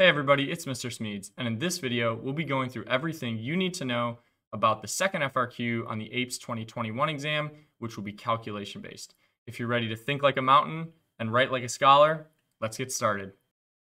Hey everybody, it's Mr. Smedes, and in this video, we'll be going through everything you need to know about the second FRQ on the APES 2021 exam, which will be calculation based. If you're ready to think like a mountain and write like a scholar, let's get started.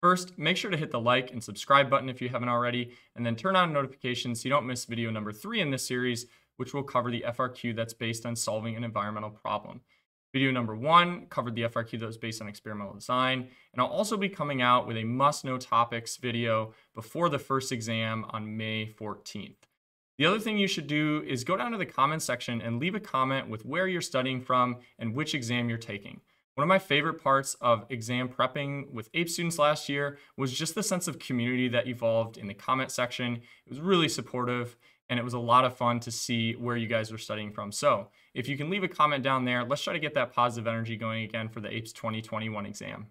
First, make sure to hit the like and subscribe button if you haven't already, and then turn on notifications so you don't miss video number three in this series, which will cover the FRQ that's based on solving an environmental problem. Video number one covered the FRQ that was based on experimental design, and I'll also be coming out with a must-know topics video before the first exam on May 14th. The other thing you should do is go down to the comments section and leave a comment with where you're studying from and which exam you're taking. One of my favorite parts of exam prepping with APE students last year was just the sense of community that evolved in the comment section. It was really supportive and it was a lot of fun to see where you guys were studying from. So if you can leave a comment down there, let's try to get that positive energy going again for the APES 2021 exam.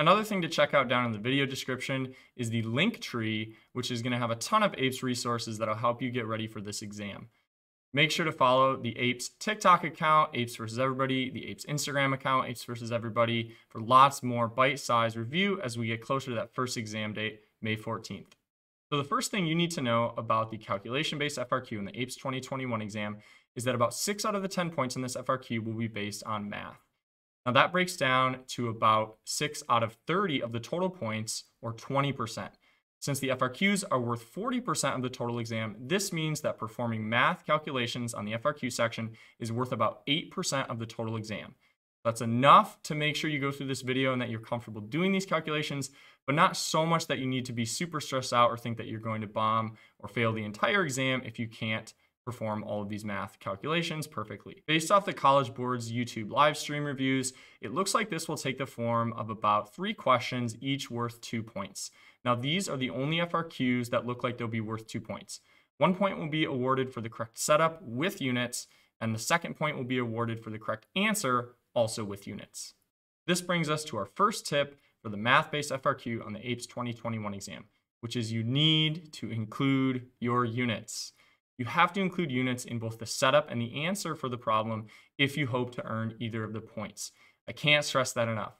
Another thing to check out down in the video description is the link tree, which is going to have a ton of APES resources that'll help you get ready for this exam. Make sure to follow the APES TikTok account, APES versus Everybody, the APES Instagram account, APES versus Everybody, for lots more bite-sized review as we get closer to that first exam date, May 14th. So the first thing you need to know about the calculation-based FRQ in the APES 2021 exam is that about 6 out of the 10 points in this FRQ will be based on math. Now that breaks down to about 6 out of 30 of the total points, or 20%. Since the FRQs are worth 40% of the total exam, this means that performing math calculations on the FRQ section is worth about 8% of the total exam. That's enough to make sure you go through this video and that you're comfortable doing these calculations, but not so much that you need to be super stressed out or think that you're going to bomb or fail the entire exam if you can't perform all of these math calculations perfectly. Based off the College Board's YouTube live stream reviews, it looks like this will take the form of about three questions, each worth two points. Now, these are the only FRQs that look like they'll be worth two points. One point will be awarded for the correct setup with units, and the second point will be awarded for the correct answer also with units. This brings us to our first tip for the math-based FRQ on the APES 2021 exam, which is you need to include your units. You have to include units in both the setup and the answer for the problem if you hope to earn either of the points. I can't stress that enough.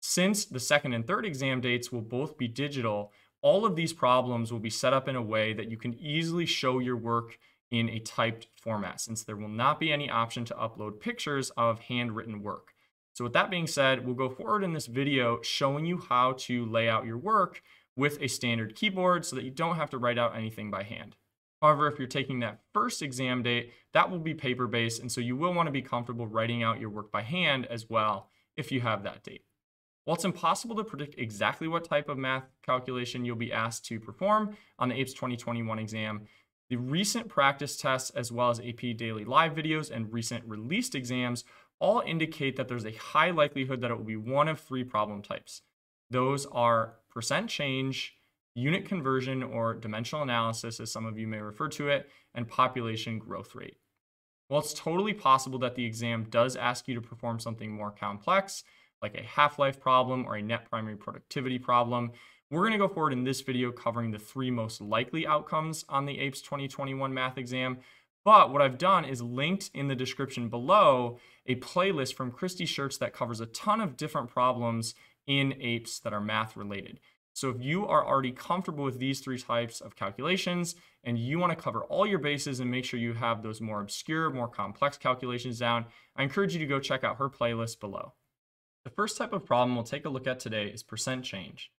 Since the second and third exam dates will both be digital, all of these problems will be set up in a way that you can easily show your work in a typed format since there will not be any option to upload pictures of handwritten work. So with that being said, we'll go forward in this video showing you how to lay out your work with a standard keyboard so that you don't have to write out anything by hand. However, if you're taking that first exam date, that will be paper-based, and so you will want to be comfortable writing out your work by hand as well if you have that date. While it's impossible to predict exactly what type of math calculation you'll be asked to perform on the APES 2021 exam, the recent practice tests, as well as AP Daily Live videos and recent released exams, all indicate that there's a high likelihood that it will be one of three problem types. Those are percent change, unit conversion or dimensional analysis, as some of you may refer to it, and population growth rate. While it's totally possible that the exam does ask you to perform something more complex, like a half-life problem or a net primary productivity problem, we're going to go forward in this video covering the three most likely outcomes on the APES 2021 math exam. But what I've done is linked in the description below a playlist from Kristi Schertz that covers a ton of different problems in APES that are math related. So if you are already comfortable with these three types of calculations and you want to cover all your bases and make sure you have those more obscure, more complex calculations down, I encourage you to go check out her playlist below. The first type of problem we'll take a look at today is percent change.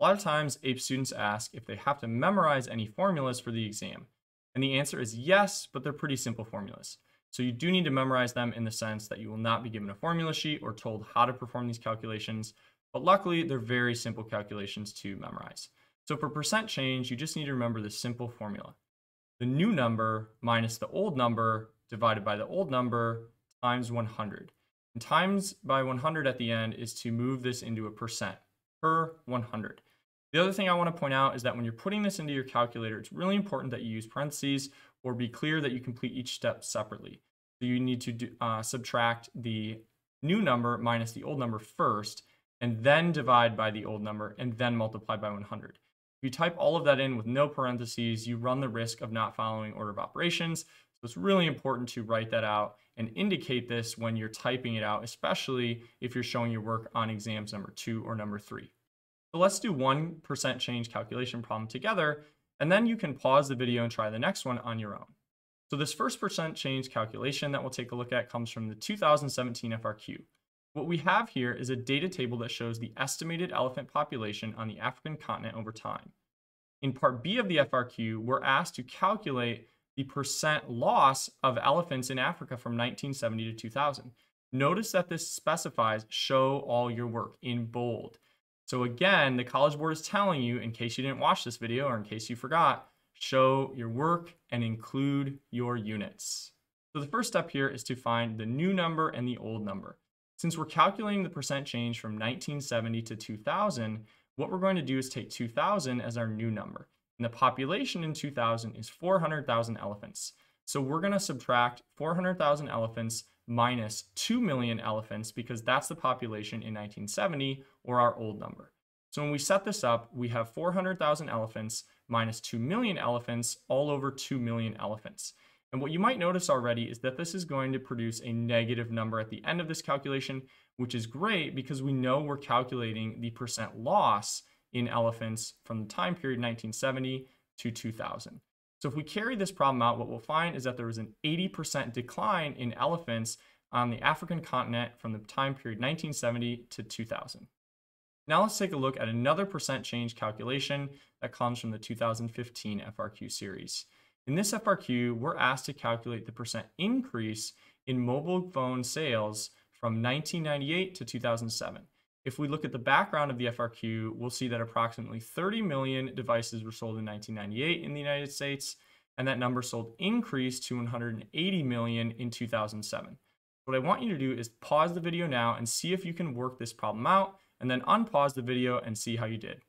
A lot of times, APE students ask if they have to memorize any formulas for the exam. And the answer is yes, but they're pretty simple formulas. So you do need to memorize them in the sense that you will not be given a formula sheet or told how to perform these calculations. But luckily, they're very simple calculations to memorize. So for percent change, you just need to remember this simple formula. The new number minus the old number divided by the old number times 100. And times by 100 at the end is to move this into a percent per 100. The other thing I want to point out is that when you're putting this into your calculator, it's really important that you use parentheses or be clear that you complete each step separately. So you need to do, uh, subtract the new number minus the old number first, and then divide by the old number, and then multiply by 100. If you type all of that in with no parentheses, you run the risk of not following order of operations. So it's really important to write that out and indicate this when you're typing it out, especially if you're showing your work on exams number two or number three. So let's do 1% change calculation problem together, and then you can pause the video and try the next one on your own. So this first percent change calculation that we'll take a look at comes from the 2017 FRQ. What we have here is a data table that shows the estimated elephant population on the African continent over time. In part B of the FRQ, we're asked to calculate the percent loss of elephants in Africa from 1970 to 2000. Notice that this specifies show all your work in bold. So again, the College Board is telling you, in case you didn't watch this video or in case you forgot, show your work and include your units. So the first step here is to find the new number and the old number. Since we're calculating the percent change from 1970 to 2000, what we're going to do is take 2000 as our new number. And the population in 2000 is 400,000 elephants. So we're going to subtract 400,000 elephants minus 2 million elephants because that's the population in 1970 or our old number. So when we set this up, we have 400,000 elephants minus 2 million elephants all over 2 million elephants. And what you might notice already is that this is going to produce a negative number at the end of this calculation, which is great because we know we're calculating the percent loss in elephants from the time period 1970 to 2000. So if we carry this problem out, what we'll find is that there was an 80% decline in elephants on the African continent from the time period 1970 to 2000. Now let's take a look at another percent change calculation that comes from the 2015 FRQ series. In this FRQ, we're asked to calculate the percent increase in mobile phone sales from 1998 to 2007. If we look at the background of the FRQ, we'll see that approximately 30 million devices were sold in 1998 in the United States, and that number sold increased to 180 million in 2007. What I want you to do is pause the video now and see if you can work this problem out, and then unpause the video and see how you did.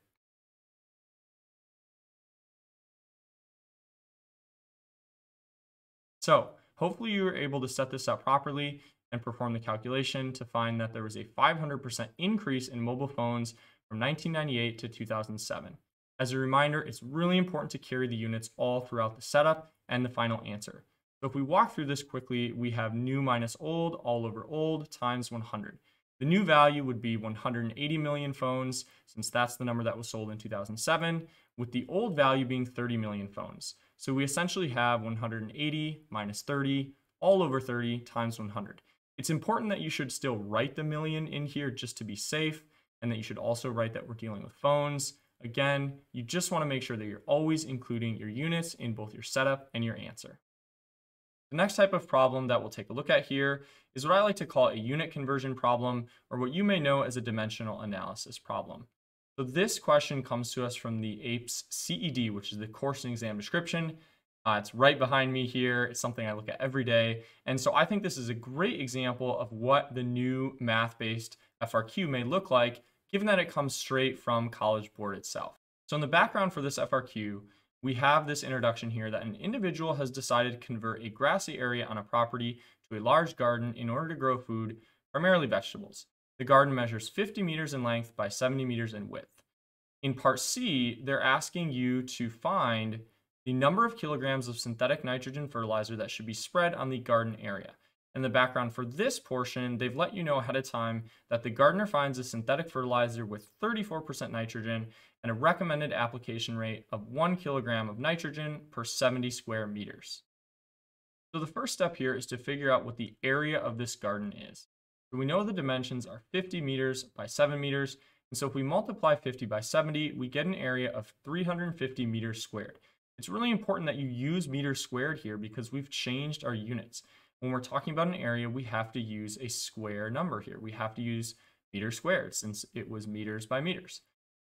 So hopefully you were able to set this up properly and perform the calculation to find that there was a 500% increase in mobile phones from 1998 to 2007. As a reminder, it's really important to carry the units all throughout the setup and the final answer. So if we walk through this quickly, we have new minus old all over old times 100. The new value would be 180 million phones, since that's the number that was sold in 2007, with the old value being 30 million phones. So we essentially have 180 minus 30 all over 30 times 100. It's important that you should still write the million in here just to be safe, and that you should also write that we're dealing with phones. Again, you just want to make sure that you're always including your units in both your setup and your answer. The next type of problem that we'll take a look at here is what I like to call a unit conversion problem, or what you may know as a dimensional analysis problem. So this question comes to us from the APES CED, which is the course and exam description. Uh, it's right behind me here. It's something I look at every day. And so I think this is a great example of what the new math-based FRQ may look like, given that it comes straight from College Board itself. So in the background for this FRQ, we have this introduction here that an individual has decided to convert a grassy area on a property to a large garden in order to grow food, primarily vegetables. The garden measures 50 meters in length by 70 meters in width. In part C, they're asking you to find the number of kilograms of synthetic nitrogen fertilizer that should be spread on the garden area. In the background for this portion, they've let you know ahead of time that the gardener finds a synthetic fertilizer with 34% nitrogen and a recommended application rate of 1 kilogram of nitrogen per 70 square meters. So the first step here is to figure out what the area of this garden is. We know the dimensions are 50 meters by 7 meters, and so if we multiply 50 by 70, we get an area of 350 meters squared. It's really important that you use meters squared here because we've changed our units. When we're talking about an area, we have to use a square number here. We have to use meters squared since it was meters by meters.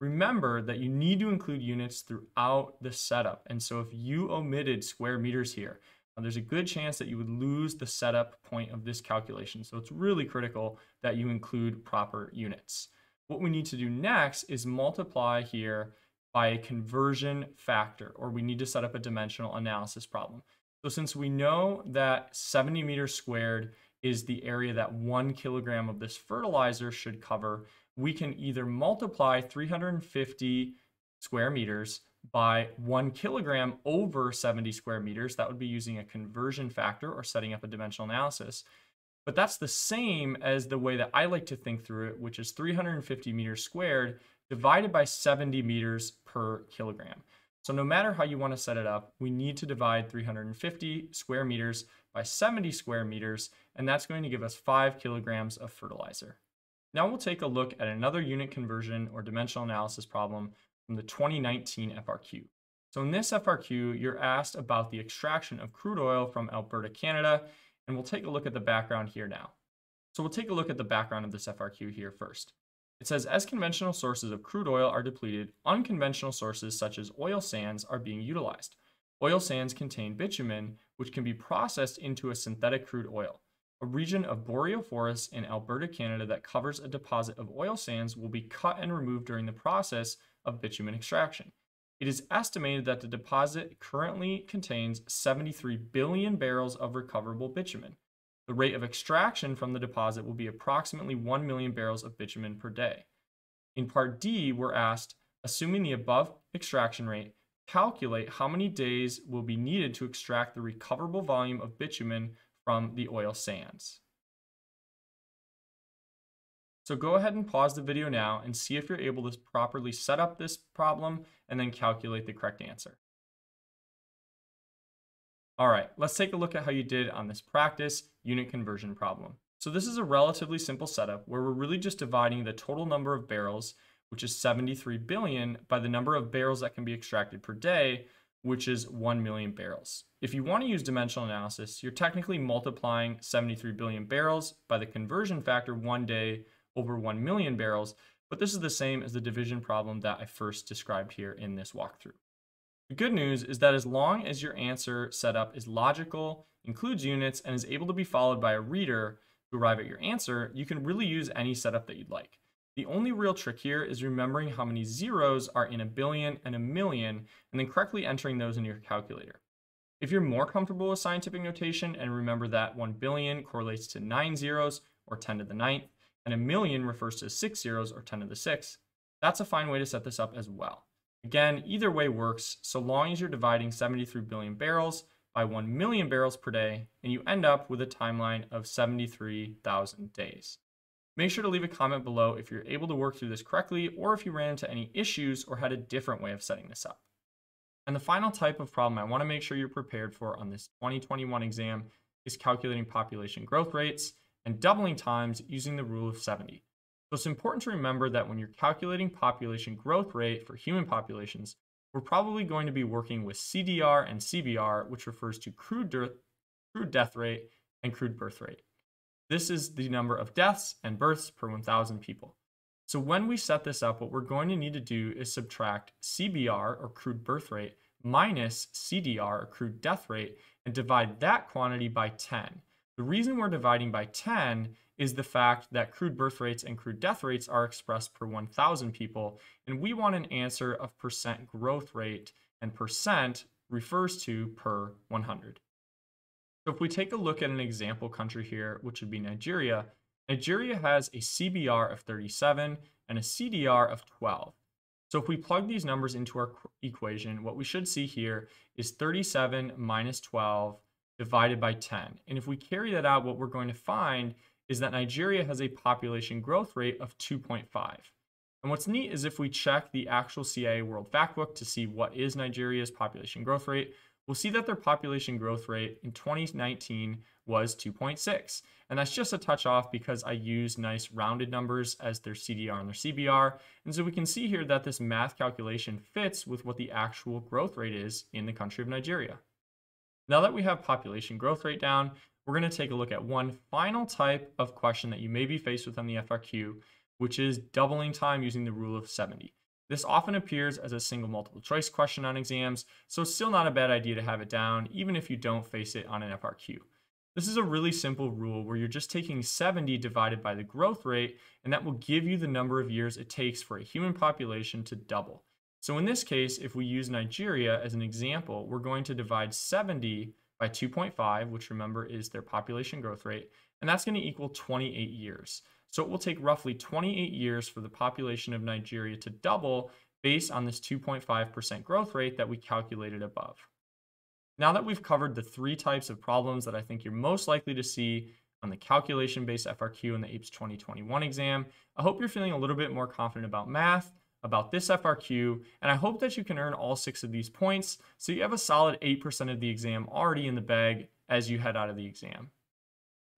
Remember that you need to include units throughout the setup. And so if you omitted square meters here, Um, there's a good chance that you would lose the setup point of this calculation. So it's really critical that you include proper units. What we need to do next is multiply here by a conversion factor, or we need to set up a dimensional analysis problem. So since we know that 70 meters squared is the area that one kilogram of this fertilizer should cover, we can either multiply 350 square meters by one kilogram over 70 square meters. That would be using a conversion factor or setting up a dimensional analysis. But that's the same as the way that I like to think through it, which is 350 meters squared divided by 70 meters per kilogram. So no matter how you want to set it up, we need to divide 350 square meters by 70 square meters, and that's going to give us 5 kilograms of fertilizer. Now we'll take a look at another unit conversion or dimensional analysis problem from the 2019 FRQ. So in this FRQ, you're asked about the extraction of crude oil from Alberta, Canada, and we'll take a look at the background here now. So we'll take a look at the background of this FRQ here first. It says, as conventional sources of crude oil are depleted, unconventional sources such as oil sands are being utilized. Oil sands contain bitumen, which can be processed into a synthetic crude oil. A region of boreal forests in Alberta, Canada that covers a deposit of oil sands will be cut and removed during the process of bitumen extraction. It is estimated that the deposit currently contains 73 billion barrels of recoverable bitumen. The rate of extraction from the deposit will be approximately 1 million barrels of bitumen per day. In part D, we're asked, assuming the above extraction rate, calculate how many days will be needed to extract the recoverable volume of bitumen from the oil sands. So go ahead and pause the video now and see if you're able to properly set up this problem and then calculate the correct answer. All right, let's take a look at how you did on this practice unit conversion problem. So this is a relatively simple setup where we're really just dividing the total number of barrels, which is 73 billion, by the number of barrels that can be extracted per day, which is 1 million barrels. If you want to use dimensional analysis, you're technically multiplying 73 billion barrels by the conversion factor one day over 1 million barrels, but this is the same as the division problem that I first described here in this walkthrough. The good news is that as long as your answer setup is logical, includes units, and is able to be followed by a reader to arrive at your answer, you can really use any setup that you'd like. The only real trick here is remembering how many zeros are in a billion and a million, and then correctly entering those in your calculator. If you're more comfortable with scientific notation and remember that 1 billion correlates to 9 zeros or 10 to the 9th, and a million refers to 6 zeros or 10 to the 6th, that's a fine way to set this up as well. Again, either way works so long as you're dividing 73 billion barrels by 1 million barrels per day, and you end up with a timeline of 73,000 days. Make sure to leave a comment below if you're able to work through this correctly or if you ran into any issues or had a different way of setting this up. And the final type of problem I want to make sure you're prepared for on this 2021 exam is calculating population growth rates and doubling times using the rule of 70. So it's important to remember that when you're calculating population growth rate for human populations, we're probably going to be working with CDR and CBR, which refers to crude, de- crude death rate and crude birth rate. This is the number of deaths and births per 1,000 people. So when we set this up, what we're going to need to do is subtract CBR, or crude birth rate, minus CDR, or crude death rate, and divide that quantity by 10. The reason we're dividing by 10 is the fact that crude birth rates and crude death rates are expressed per 1,000 people, and we want an answer of percent growth rate, and percent refers to per 100. So if we take a look at an example country here, which would be Nigeria, Nigeria has a CBR of 37 and a CDR of 12. So if we plug these numbers into our equation, what we should see here is 37 minus 12 divided by 10. And if we carry that out, what we're going to find is that Nigeria has a population growth rate of 2.5. And what's neat is if we check the actual CIA World Factbook to see what is Nigeria's population growth rate, we'll see that their population growth rate in 2019 was 2.6. And that's just a touch off because I use nice rounded numbers as their CDR and their CBR. And so we can see here that this math calculation fits with what the actual growth rate is in the country of Nigeria. Now that we have population growth rate down, we're going to take a look at one final type of question that you may be faced with on the FRQ, which is doubling time using the rule of 70. This often appears as a single multiple choice question on exams, so it's still not a bad idea to have it down, even if you don't face it on an FRQ. This is a really simple rule where you're just taking 70 divided by the growth rate, and that will give you the number of years it takes for a human population to double. So in this case, if we use Nigeria as an example, we're going to divide 70 by 2.5, which remember is their population growth rate, and that's going to equal 28 years. So it will take roughly 28 years for the population of Nigeria to double based on this 2.5% growth rate that we calculated above. Now that we've covered the three types of problems that I think you're most likely to see on the calculation-based FRQ in the APES 2021 exam, I hope you're feeling a little bit more confident about math, about this FRQ, and I hope that you can earn all six of these points so you have a solid 8% of the exam already in the bag as you head out of the exam.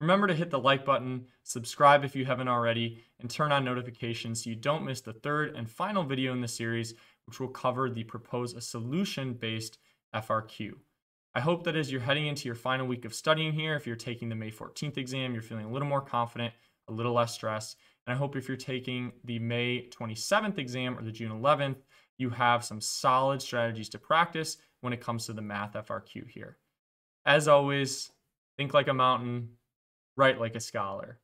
Remember to hit the like button, subscribe if you haven't already, and turn on notifications so you don't miss the third and final video in the series, which will cover the propose a solution based FRQ. I hope that as you're heading into your final week of studying here, if you're taking the May 14th exam, you're feeling a little more confident, a little less stressed. And I hope if you're taking the May 27th exam or the June 11th, you have some solid strategies to practice when it comes to the math FRQ here. As always, think like a mountain, write like a scholar.